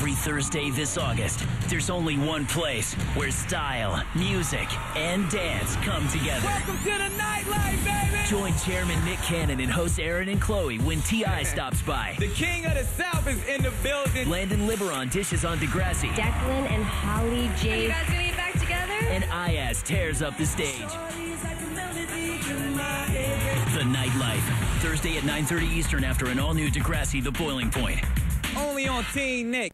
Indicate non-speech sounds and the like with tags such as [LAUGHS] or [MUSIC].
Every Thursday this August, there's only one place where style, music, and dance come together. Welcome to the nightlife, baby! Join Chairman Nick Cannon and hosts Aaron and Chloe when T.I. [LAUGHS] stops by. The king of the South is in the building. Landon Liboiron dishes on Degrassi. Declan and Holly J. You guys gonna get back together? And Iyaz tears up the stage. The Nightlife. Thursday at 9.30 Eastern after an all-new Degrassi The Boiling Point. Only on TeenNick.